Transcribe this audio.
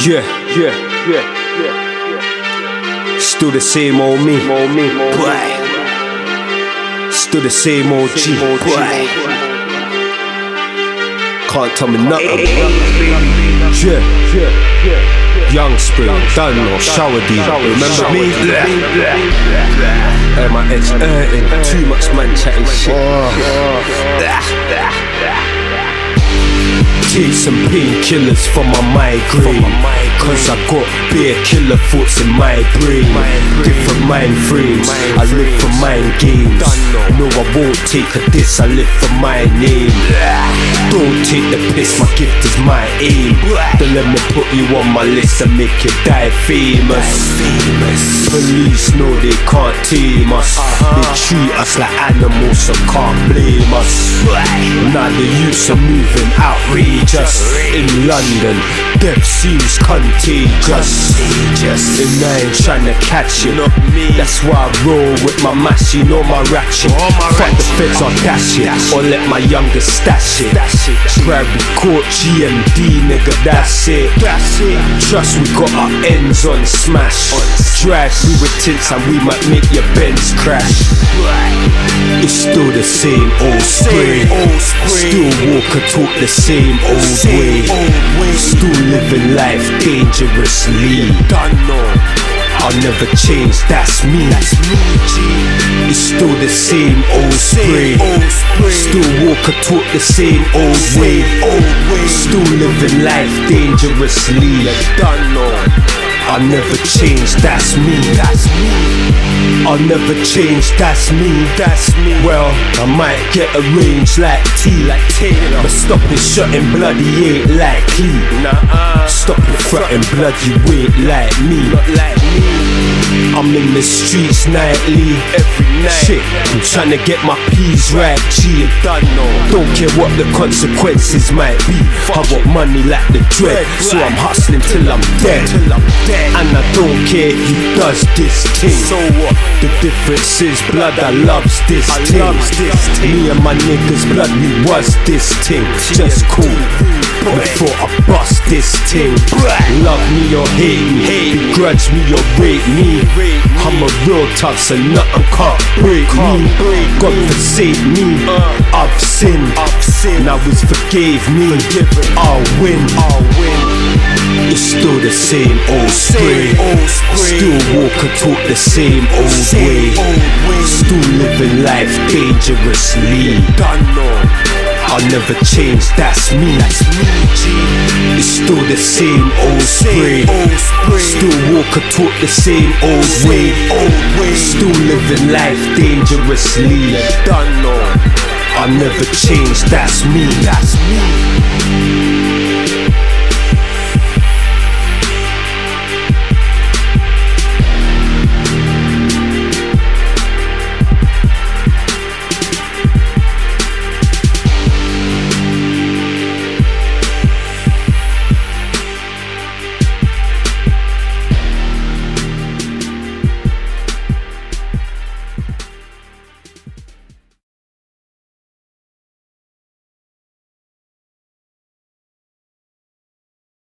Yeah, yeah, yeah, yeah. Still the same old me, old me, boy. Still the same old G, boy. Can't tell me nothing. Yeah, yeah, yeah. Young Spray, done or shower D. Remember me? Hey, my edge hurting. Too much man chatting shit. Take some painkillers for my migraine. Cause I got bare killer thoughts in my brain. Different mind frames. I live for mind games. No, I won't take a diss. I live for my name. Don't take the piss. My gift is my aim. Then let me put you on my list and make you die famous. Police know they can't tame us. They treat us like animals, so can't blame us. Now the youths are moving outrageous in London. Death seems contagious. And I ain't trying to catch it. That's why I roll with my mash, you know my ratchet. Fuck the feds or dash it, or let my youngest stash it. The court, GMD, nigga, that's it. Trust we got our ends on smash. Drive through with tints and we might make your Benz crash. It's still the same old spray. Still walk and talk the same old way. Still living life dangerously. I'll never change, that's me. It's still the same old spray. Still walk and talk the same old way. Still living life dangerously. I'll never change, that's me. That's me. I'll never change, that's me. That's me. Well, I might get a range like T, like Taylor. But stop it shutting bloody ain't likely. Nah, uh. stop it fronting bloody ain't like me. Not like me. I'm in the streets nightly, every night. Shit, I'm trying to get my P's right, G. Don't care what the consequences might be. I want money like the dread, so I'm hustling till I'm dead. And I don't care who does this thing. So what? The difference is blood, I loves this thing. Me and my niggas, blood, we was this thing. Just cool. Before I bust this thing, love me or hate me, begrudge me or rape me. I'm a real tough, so nothing can't break me. God forsake me, I've sinned. Now He's forgave me. I'll win. I'll win. It's still the same old spray. Still walk and talk the same old way. Still living life dangerously. I'll never change, that's me. That's me It's still the same old spray. Still walk and talk the same old way. Still living life dangerously. I'll never change, that's me. That's me.